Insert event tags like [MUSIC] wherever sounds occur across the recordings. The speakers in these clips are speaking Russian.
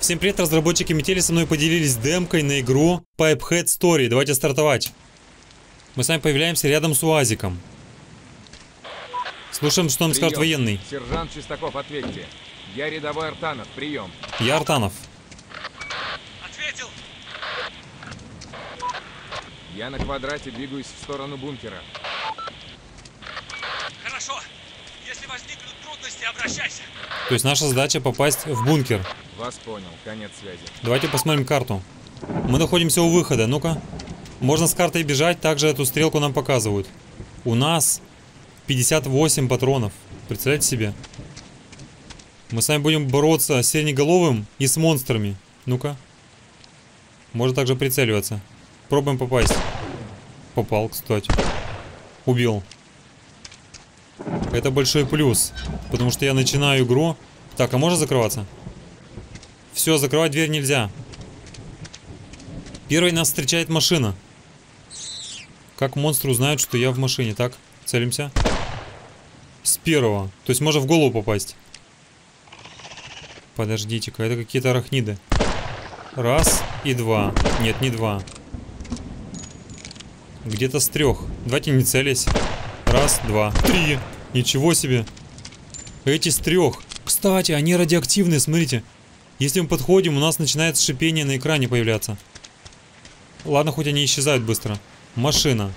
Всем привет, разработчики Метели со мной поделились демкой на игру Pipehead Story. Давайте стартовать. Мы с вами появляемся рядом с УАЗиком. Слушаем, что нам скажет Прием. военный. Сержант Чистаков, ответьте. Я рядовой Артанов, прием. Я Артанов. Ответил! Я на квадрате двигаюсь в сторону бункера. Хорошо. Если возникнут трудности, обращайся. То есть наша задача попасть в бункер. Вас понял, конец связи. Давайте посмотрим карту. Мы находимся у выхода. Ну-ка. Можно с картой бежать, также эту стрелку нам показывают. У нас 58 патронов. Представляете себе? Мы с вами будем бороться с сиреноголовым и с монстрами. Ну-ка. Можно также прицеливаться. Пробуем попасть. Попал, кстати. Убил. Это большой плюс. Потому что я начинаю игру. Так, а можно закрываться? Все, закрывать дверь нельзя. Первой нас встречает машина. Как монстры узнают, что я в машине? Так, целимся. С первого. То есть можно в голову попасть. Подождите-ка, это какие-то арахниды. Раз и два. Нет, не два. Где-то с трех. Давайте не целись. Раз, два, три. Ничего себе. Эти с трех. Кстати, они радиоактивные, смотрите. Если мы подходим, у нас начинает шипение на экране появляться. Ладно, хоть они исчезают быстро. Машина.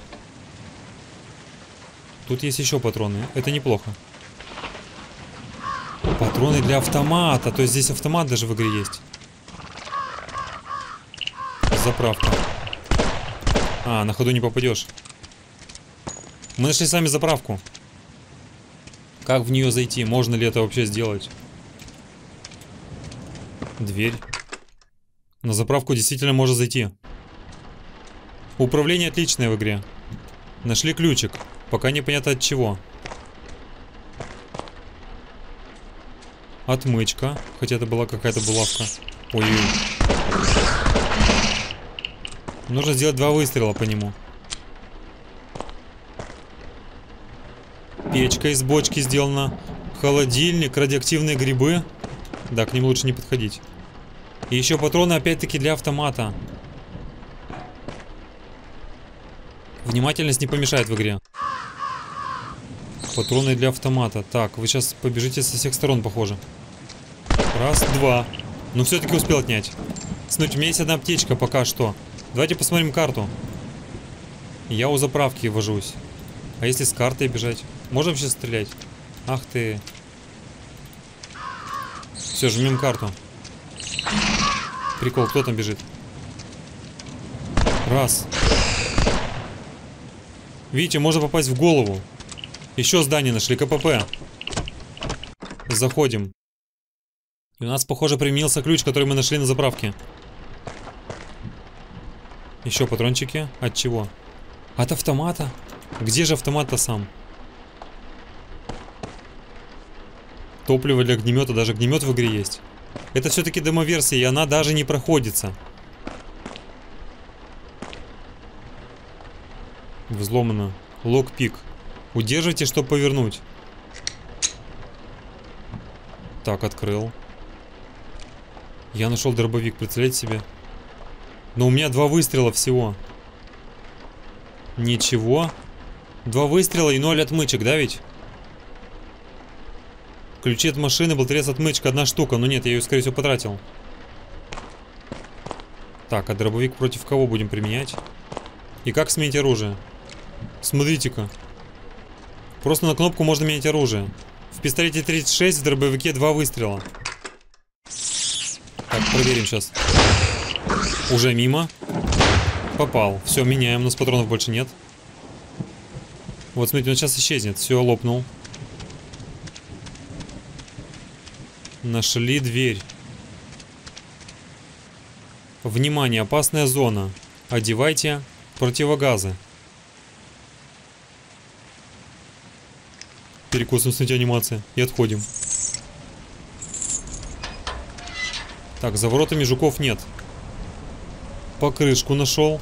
Тут есть еще патроны. Это неплохо. Патроны для автомата. То есть здесь автомат даже в игре есть. Заправка. А, на ходу не попадешь. Мы нашли сами заправку. Как в нее зайти? Можно ли это вообще сделать? Дверь. На заправку действительно можно зайти. Управление отличное в игре. Нашли ключик. Пока непонятно от чего. Отмычка. Хотя это была какая-то булавка. ой Нужно сделать два выстрела по нему. Печка из бочки сделана. Холодильник, радиоактивные грибы. Да, к ним лучше не подходить. И еще патроны опять-таки для автомата. Внимательность не помешает в игре. Патроны для автомата. Так, вы сейчас побежите со всех сторон, похоже. Раз, два. Ну, все-таки успел отнять. Смотрите, у меня есть одна аптечка пока что. Давайте посмотрим карту. Я у заправки вожусь. А если с картой бежать? Можем сейчас стрелять? Ах ты. Все, жмем карту. Прикол, кто там бежит? Раз. Видите, можно попасть в голову. Еще здание нашли, КПП. Заходим. И у нас, похоже, применился ключ, который мы нашли на заправке. Еще патрончики. От чего? От автомата. Где же автомат-то сам? Топливо для огнемета, даже огнемет в игре есть. Это все-таки демо-версия, и она даже не проходится. Взломано. Локпик. Удерживайте, чтобы повернуть. Так, открыл. Я нашел дробовик, представляете себе? Но у меня два выстрела всего. Ничего. Два выстрела и ноль отмычек, да ведь? Ключи от машины, болторез отмычка, одна штука. Но нет, я ее, скорее всего, потратил. Так, а дробовик против кого будем применять? И как сменить оружие? Смотрите-ка. Просто на кнопку можно менять оружие. В пистолете 36, в дробовике два выстрела. Так, проверим сейчас. Уже мимо. Попал. Все, меняем. У нас патронов больше нет. Вот, смотрите, он сейчас исчезнет. Все, лопнул. Нашли дверь. Внимание, опасная зона. Одевайте противогазы. Перекусим, смотрите, анимация. И отходим. Так, за воротами жуков нет. Покрышку нашел.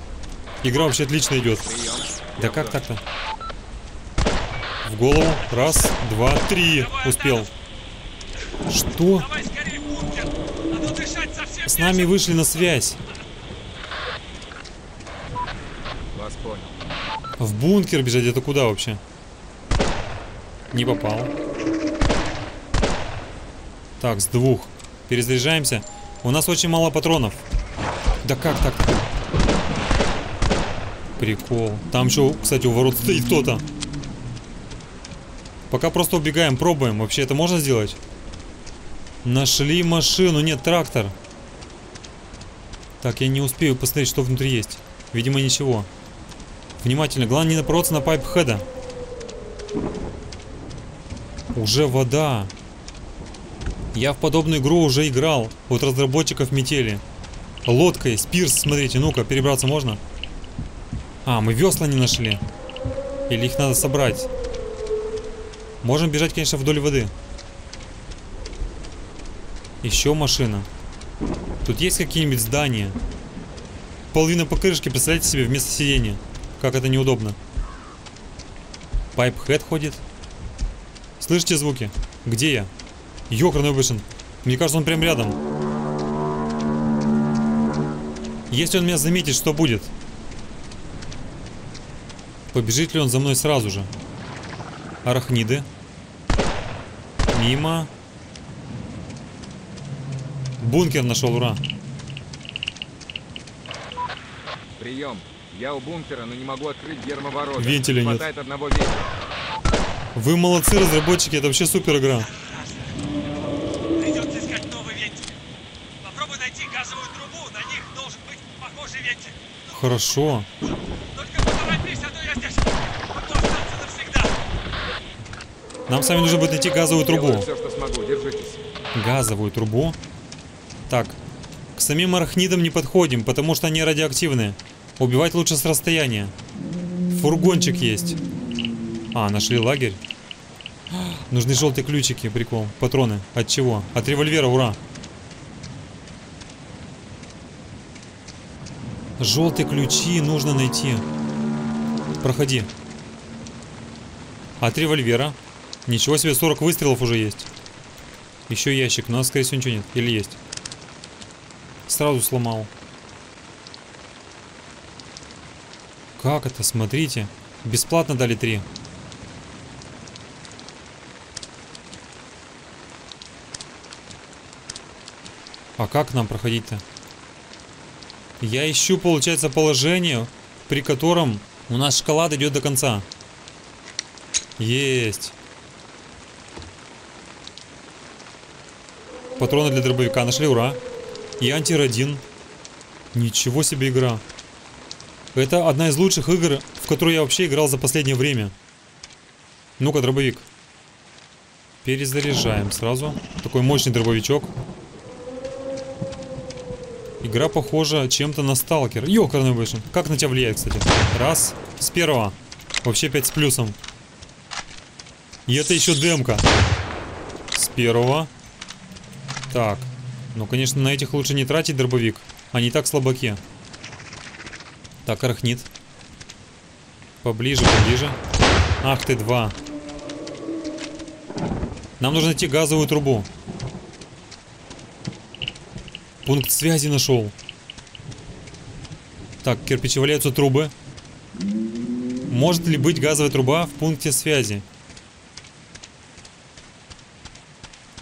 Игра вообще отлично идет. Да как так-то? В голову. Раз, два, три. Успел. Совсем с нами вышли на связь. Вас понял. В бункер бежать это куда вообще? Не попал. Так, с двух. Перезаряжаемся. У нас очень мало патронов. Да как так? Прикол. Там еще, кстати, у ворот стоит кто-то. Пока просто убегаем, пробуем. Вообще это можно сделать? Нашли машину. Нет, трактор. Так, я не успею посмотреть, что внутри есть. Видимо, ничего. Внимательно. Главное не напороться на пайп хеда. Уже вода. Я в подобную игру уже играл. От разработчиков метели. Лодка есть. Пирс, смотрите. Ну-ка, перебраться можно? А, мы весла не нашли. Или их надо собрать? Можем бежать, конечно, вдоль воды. Еще машина. Тут есть какие-нибудь здания? Половина покрышки, представляете себе, вместо сидения. Как это неудобно. Пайпхед ходит. Слышите звуки? Где я? Ёкарный вышен. Мне кажется, он прям рядом. Если он меня заметит, что будет? Побежит ли он за мной сразу же? Арахниды. Мимо. Бункер нашел, ура. Прием. Я у бункера, но не могу открыть гермоворота. Вентиля нет. Хватает одного вентиля. Вы молодцы, разработчики, это вообще супер игра. Придется искать новый вентиль. Попробуй найти газовую трубу, на них должен быть похожий вентиль. Хорошо. Только поторопись, а то я здесь могу остаться навсегда. Нам с вами нужно будет найти газовую трубу. все, что смогу. Держитесь. Газовую трубу. Так. К самим арахнидам не подходим, потому что они радиоактивные. Убивать лучше с расстояния. Фургончик есть. А, нашли лагерь. [GASPS] Нужны желтые ключики, прикол. Патроны. От чего? От револьвера, ура. Желтые ключи нужно найти. Проходи. От револьвера. Ничего себе, 40 выстрелов уже есть. Еще ящик, но, скорее всего, ничего нет. Или есть? Сразу сломал. Как это? Смотрите. Бесплатно дали три. А как нам проходить-то? Я ищу, получается, положение, при котором у нас шкала дойдет до конца. Есть. Патроны для дробовика нашли, ура. И антирадин. Ничего себе игра. Это одна из лучших игр, в которую я вообще играл за последнее время. Ну-ка, дробовик. Перезаряжаем сразу. Такой мощный дробовичок. Игра похожа чем-то на сталкер. Ёкарный вышел. Как на тебя влияет, кстати? Раз. С первого. Вообще 5 с плюсом. И это еще демка. С первого. Так. Ну, конечно, на этих лучше не тратить дробовик. Они так слабаки. Так, арахнит. Поближе, поближе. Ах ты, два. Нам нужно найти газовую трубу. Пункт связи нашел. Так, кирпичи валяются трубы. Может ли быть газовая труба в пункте связи?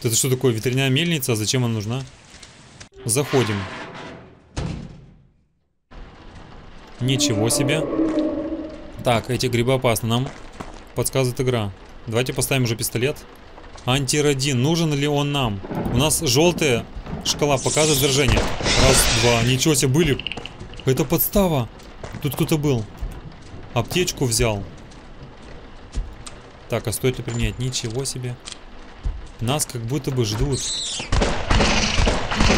Это что такое? Ветряная мельница? Зачем она нужна? Заходим. Ничего себе. Так, эти грибы опасны. Нам подсказывает игра. Давайте поставим уже пистолет. Антирадин. Нужен ли он нам? У нас желтая шкала показывает заражение. Раз, два. Ничего себе, были. Это подстава. Тут кто-то был. Аптечку взял. Так, а стоит ли применять? Ничего себе. Нас как будто бы ждут.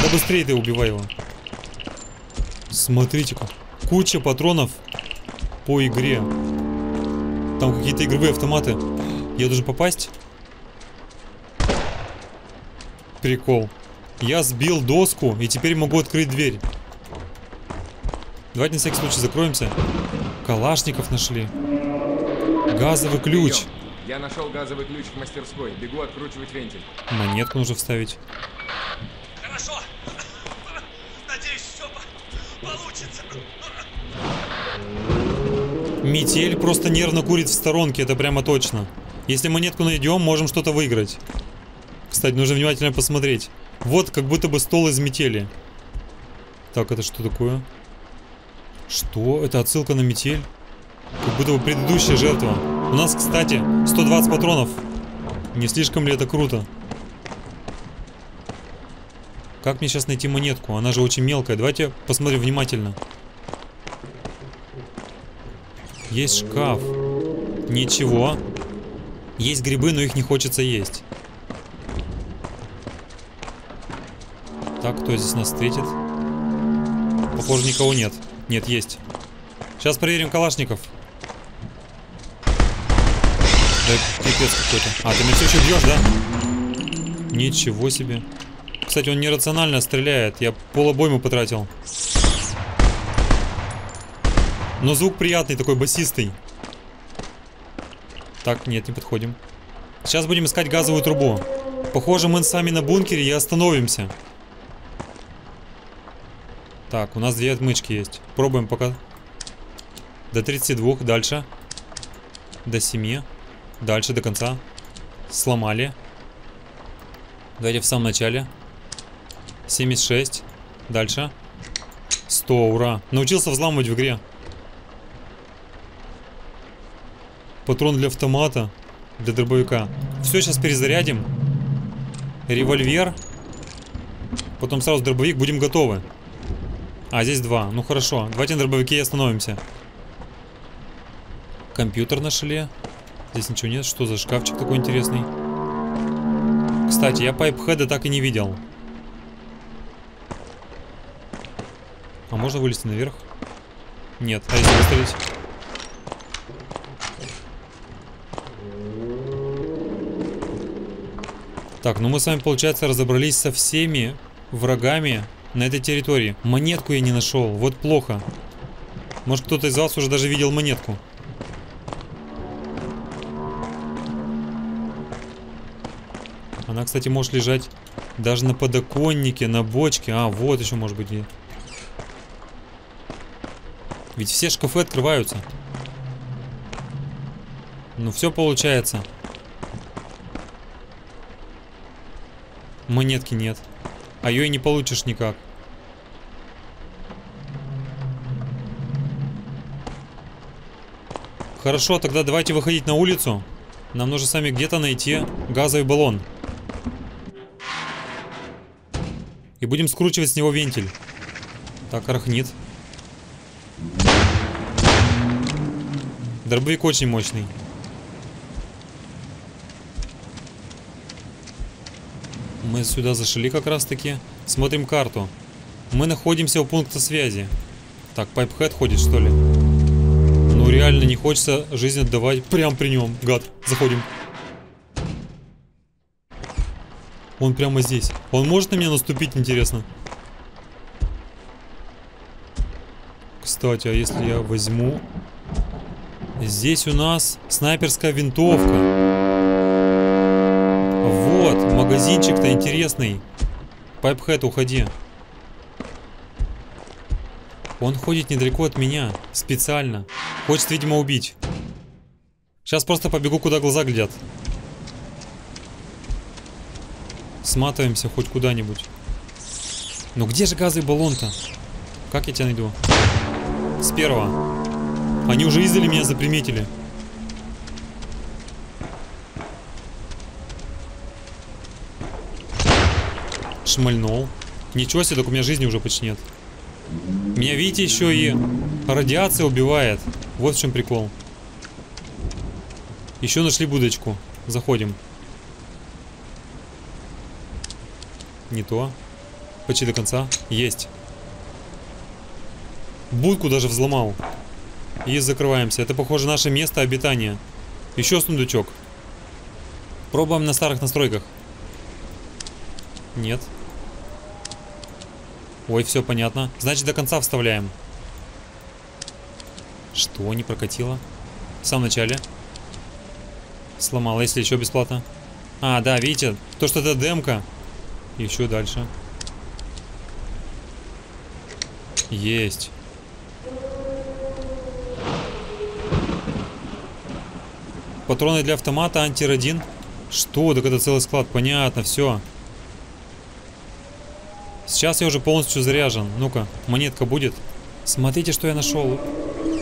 Да быстрее ты убивай его. Смотрите-ка. Куча патронов по игре. Там какие-то игровые автоматы. Я должен попасть? Прикол. Я сбил доску и теперь могу открыть дверь. Давайте на всякий случай закроемся. Калашников нашли. Газовый ключ. Прием. Я нашел газовый ключ в мастерской. Бегу откручивать вентиль. Монетку нужно вставить. Метель просто нервно курит в сторонке, это прямо точно. Если монетку найдем, можем что-то выиграть. Кстати, нужно внимательно посмотреть. Вот как будто бы стол из метели. Так, это что такое? Что? Это отсылка на метель? Как будто бы предыдущая жертва. У нас, кстати, 120 патронов. Не слишком ли это круто? Как мне сейчас найти монетку? Она же очень мелкая. Давайте посмотрим внимательно. Есть шкаф. Ничего. Есть грибы, но их не хочется есть. Так, кто здесь нас встретит? Похоже, никого нет. Нет, есть. Сейчас проверим калашников. Да пипец какой-то. А, ты меня все еще бьешь, да? Ничего себе. Кстати, он нерационально стреляет. Я полобойму потратил. Но звук приятный, такой басистый. Так, нет, не подходим. Сейчас будем искать газовую трубу. Похоже, мы с вами на бункере и остановимся. Так, у нас две отмычки есть. Пробуем пока. До 32, дальше. До 7. Дальше, до конца. Сломали. Давайте в самом начале. 76. Дальше. 100, ура. Научился взламывать в игре. Патрон для автомата. Для дробовика. Все, сейчас перезарядим. Револьвер. Потом сразу дробовик. Будем готовы. А, здесь два. Ну хорошо. Давайте на дробовике и остановимся. Компьютер нашли. Здесь ничего нет. Что за шкафчик такой интересный? Кстати, я пайпхеда так и не видел. А можно вылезти наверх? Нет. А если выстрелить? Так, ну мы с вами, получается, разобрались со всеми врагами на этой территории. Монетку я не нашел. Вот плохо. Может, кто-то из вас уже даже видел монетку. Она, кстати, может лежать даже на подоконнике, на бочке. А, вот еще может быть. Ведь все шкафы открываются. Ну, все получается. Монетки нет. А ее и не получишь никак. Хорошо, тогда давайте выходить на улицу. Нам нужно сами где-то найти газовый баллон. И будем скручивать с него вентиль. Так, арахнит. Дробовик очень мощный. Сюда зашли как раз таки. Смотрим карту. Мы находимся у пункта связи. Так, Pipe Head ходит что ли? Ну реально не хочется жизнь отдавать прям при нем. Гад, заходим. Он прямо здесь. Он может на меня наступить, интересно? Кстати, а если я возьму... Здесь у нас снайперская винтовка. Магазинчик-то интересный. Пайпхэт, уходи. Он ходит недалеко от меня. Специально. Хочет, видимо, убить. Сейчас просто побегу, куда глаза глядят. Сматываемся хоть куда-нибудь. Ну где же газовый баллон-то? Как я тебя найду? С первого. Они уже издали меня заприметили. Шмальнул. Ничего себе, только у меня жизни уже почти нет. Меня, видите, еще и радиация убивает. Вот в чем прикол. Еще нашли будочку. Заходим. Не то. Почти до конца. Есть. Будку даже взломал. И закрываемся. Это, похоже, наше место обитания. Еще сундучок. Пробуем на старых настройках. Нет. Ой, все понятно. Значит, до конца вставляем. Что, не прокатило? В самом начале. Сломала, если еще бесплатно. А, да, видите, то, что это демка. Еще дальше. Патроны для автомата, антирадин. Что? Так это целый склад. Понятно, все. Сейчас я уже полностью заряжен. Ну-ка, монетка будет. Смотрите, что я нашел.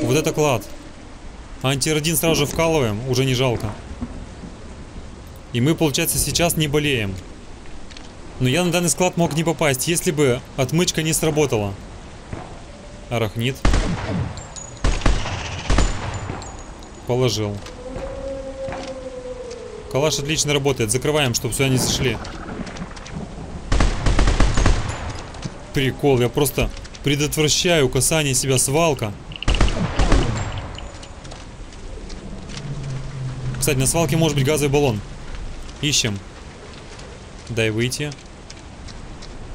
Вот это клад. Антирадин сразу же вкалываем, уже не жалко. И мы, получается, сейчас не болеем. Но я на данный склад мог не попасть, если бы отмычка не сработала. Арахнит. Положил. Калаш отлично работает. Закрываем, чтобы сюда не зашли. Прикол, я просто предотвращаю касание себя свалка. Кстати, на свалке может быть газовый баллон. Ищем. Дай выйти.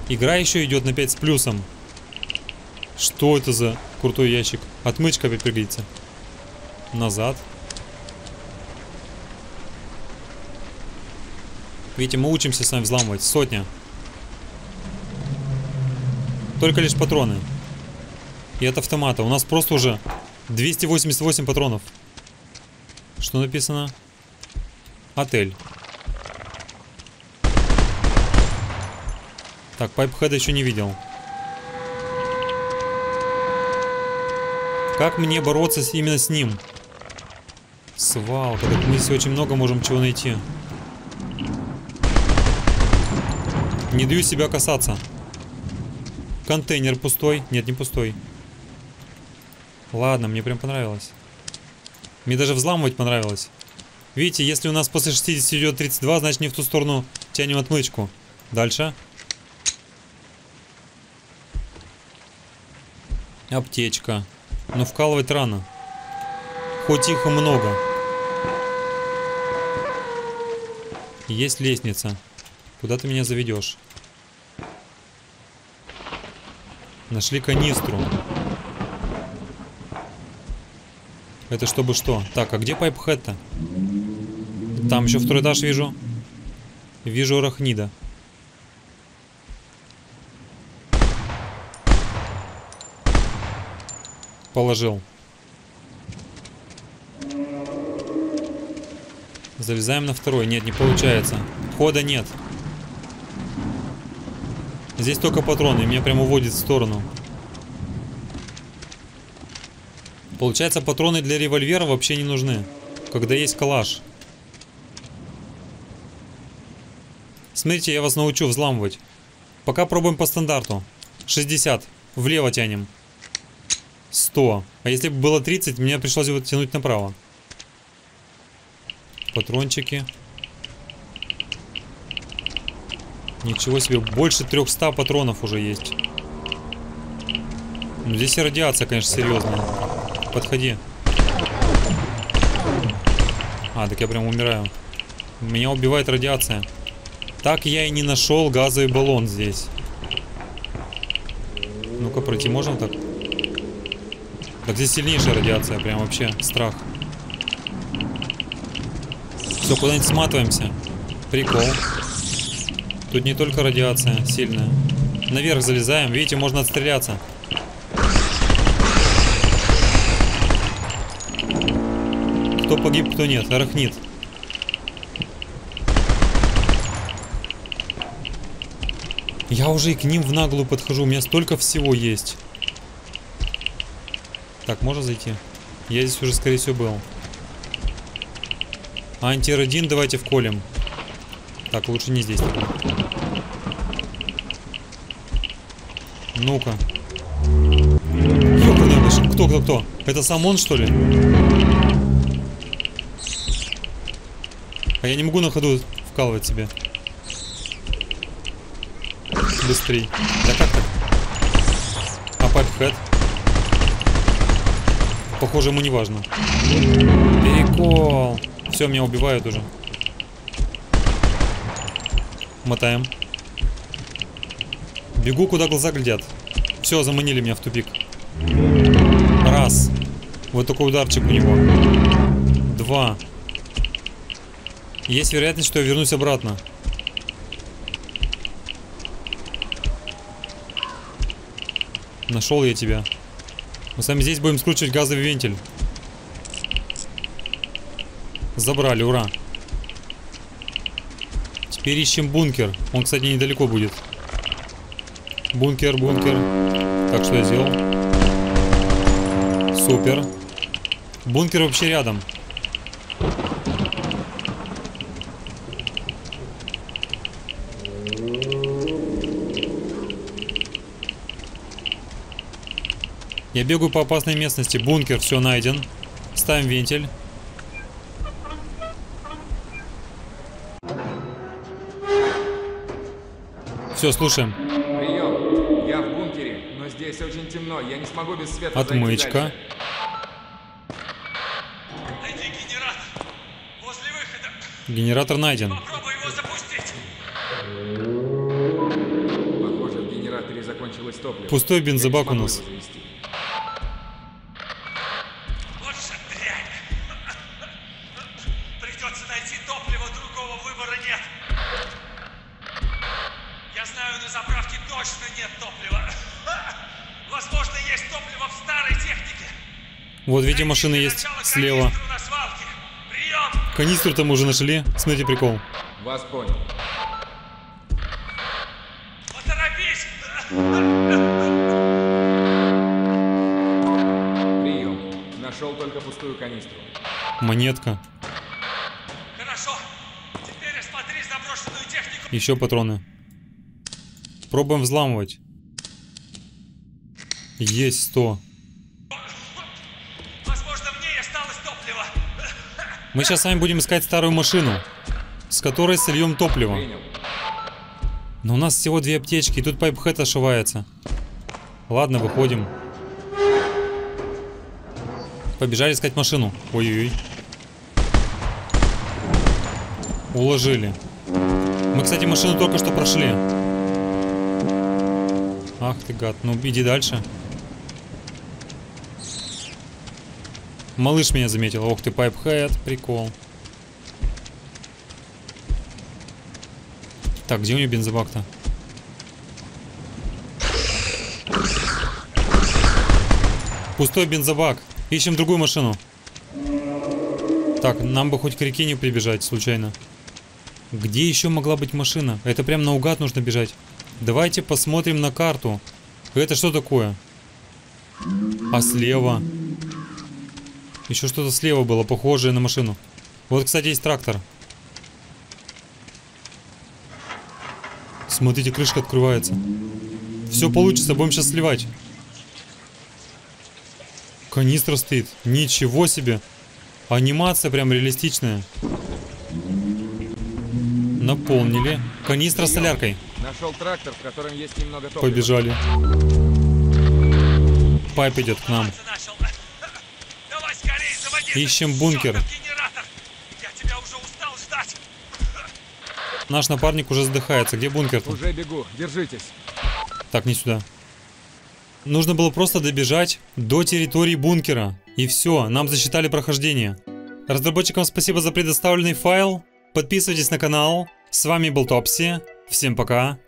Игра еще идет на 5 с плюсом. Что это за крутой ящик? Отмычка опять пригодится. Назад. Видите, мы учимся с вами взламывать. Сотня. Только лишь патроны. И от автомата. У нас просто уже 288 патронов. Что написано? Отель. Так, пайпхеда еще не видел. Как мне бороться с, именно с ним? Свалка. Так мы здесь очень много можем чего найти. Не даю себя касаться. Контейнер пустой. Нет, не пустой. Ладно, мне прям понравилось. Мне даже взламывать понравилось. Видите, если у нас после 60 идет 32, значит не в ту сторону тянем отмычку. Дальше. Аптечка. Но вкалывать рано. Хоть их и много. Есть лестница. Куда ты меня заведешь? Нашли канистру. Это чтобы что? Так, а где пайпхэт-то? Там еще второй этаж вижу. Вижу арахнида. Положил. Залезаем на второй. Нет, не получается. Хода нет. Здесь только патроны. Меня прям уводит в сторону. Получается, патроны для револьвера вообще не нужны. Когда есть калаш. Смотрите, я вас научу взламывать. Пока пробуем по стандарту. 60. Влево тянем. 100. А если бы было 30, мне пришлось бы тянуть направо. Патрончики. Ничего себе, больше 300 патронов уже есть. Ну, здесь и радиация, конечно, серьезная. Подходи. А, так я прям умираю. Меня убивает радиация. Так я и не нашел газовый баллон здесь. Ну-ка, пройти можно так? Так здесь сильнейшая радиация, прям вообще страх. Все, куда-нибудь сматываемся. Прикол. Тут не только радиация сильная. Наверх залезаем. Видите, можно отстреляться. Кто погиб, кто нет. Арахнит. Я уже и к ним в наглую подхожу. У меня столько всего есть. Так, можно зайти? Я здесь уже, скорее всего, был. Антирадин давайте вколем. Так, лучше не здесь. Ну-ка. Кто, кто, кто? Это сам он, что ли? А я не могу на ходу вкалывать себе. Быстрей. Да как так? А Pipe Head? Похоже, ему не важно. Перекол. Все, меня убивают уже. Мотаем. Бегу, куда глаза глядят. Все, заманили меня в тупик. Раз. Вот такой ударчик у него. Два. Есть вероятность, что я вернусь обратно. Нашел я тебя. Мы с вами здесь будем скручивать газовый вентиль. Забрали, ура. Теперь ищем бункер. Он, кстати, недалеко будет. Бункер, бункер. Так, что я сделал? Супер. Бункер вообще рядом. Я бегаю по опасной местности. Бункер, все найден. Ставим вентиль. Все, слушаем. Прием. Я в бункере, но здесь очень темно. Я не смогу без света Отмычка. Найди генератор. Возле выхода. Генератор найден. Попробуй его запустить. Похоже, в генераторе закончилось топливо. Пустой бензобак у нас. его завести. Вот же дрянь. Придется найти топливо, другого выбора нет. Я знаю, на заправке точно нет топлива. Возможно, есть топливо в старой технике. Вот, видите, для есть слева. Канистру там уже нашли. Смотрите прикол. Вас понял. Поторопись! Прием. Нашел только пустую канистру. Монетка. Хорошо. Теперь осмотри заброшенную технику. Еще патроны. Пробуем взламывать. Есть 100. Возможно, в ней осталось топливо. Мы сейчас с вами будем искать старую машину, с которой сольем топливо. Но у нас всего две аптечки, и тут Pipe Head ошивается. Ладно, выходим. Побежали искать машину. Ой-ой-ой. Уложили. Мы, кстати, машину только что прошли. Ах ты гад. Ну, иди дальше. Малыш меня заметил. Ох ты, Pipe Head. Прикол. Так, где у нее бензобак-то? Пустой бензобак. Ищем другую машину. Так, нам бы хоть к реке не прибежать случайно. Где еще могла быть машина? Это прям наугад нужно бежать. Давайте посмотрим на карту. Это что такое? А слева? Еще что-то слева было, похожее на машину. Вот, кстати, есть трактор. Смотрите, крышка открывается. Все получится, будем сейчас сливать. Канистра стоит. Ничего себе. Анимация прям реалистичная. Наполнили. Канистра с соляркой. Нашел трактор, в котором есть немного топлива. Побежали. Пайп идет к нам. Ищем бункер. чёртов генератор. Я тебя уже устал ждать. Наш напарник уже задыхается. Где бункер-то? Уже бегу. Держитесь. Так, не сюда. Нужно было просто добежать до территории бункера. И все, нам засчитали прохождение. Разработчикам спасибо за предоставленный файл. Подписывайтесь на канал. С вами был Топси. Всем пока.